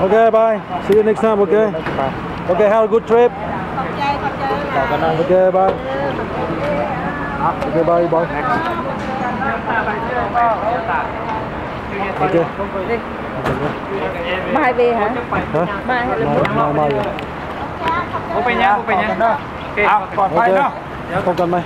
Okay, bye. See you next time, okay? Okay, have a good trip. Còn cái năng với chê bơi. Hả, với bơi bơi. Với chê Mai về hả? Hả? Mai hay mai mai rồi Cô về nhà, cô về nhà Ok, còn bay nữa Không cần mày.